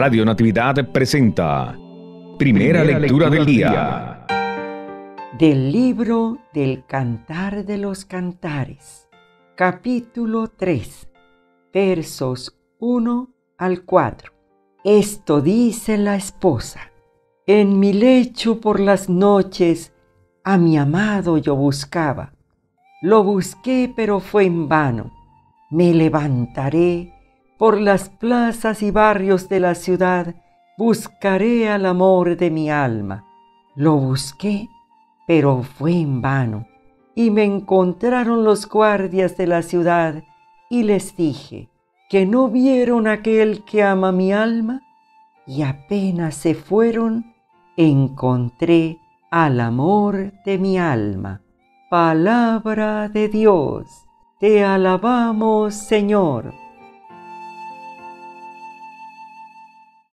Radio Natividad presenta Primera, lectura, del día. Del libro del Cantar de los Cantares, capítulo 3, versos 1 al 4. Esto dice la esposa. En mi lecho por las noches a mi amado yo buscaba. Lo busqué pero fue en vano. Me levantaré por las plazas y barrios de la ciudad buscaré al amor de mi alma. Lo busqué, pero fue en vano. Y me encontraron los guardias de la ciudad y les dije, que no vieron aquel que ama mi alma. Y apenas se fueron, encontré al amor de mi alma. Palabra de Dios, te alabamos Señor.